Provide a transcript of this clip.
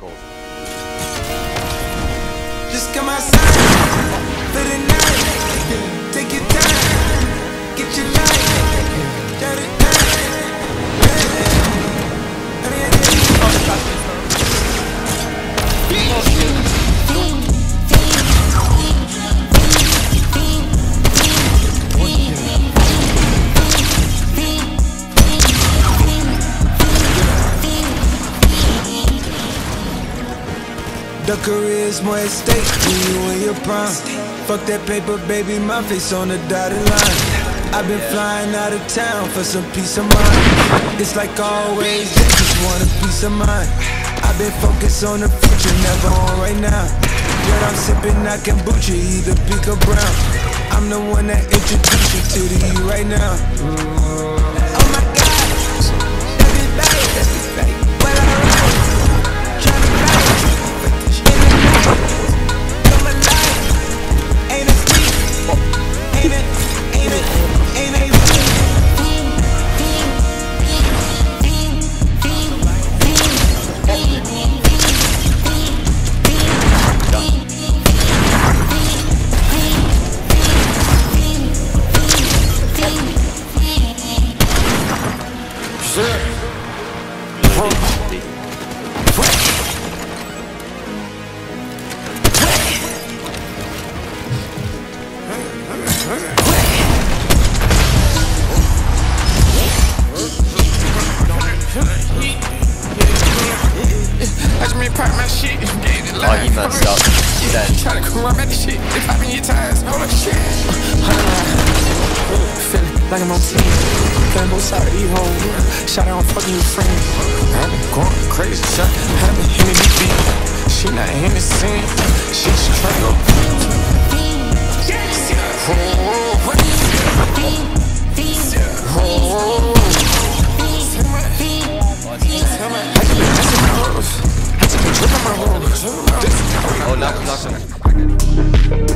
gold. Just come outside The career's more at stake when you in your prime. Fuck that paper, baby, my face on the dotted line. I've been flying out of town for some peace of mind. It's like always, just want a peace of mind. I've been focused on the future, never on right now. What I'm sipping, I can kombucha, either pink or brown. I'm the one that introduced you to the you right now. Like I'm on team. Lambo, sorry, home. Shout out, I'm friend. i been going crazy, shot. Have a Hennessy beat. She not Hennessy, she trying to go. Yeah. Oh, what? Oh. Oh, knock, knock, knock. Oh,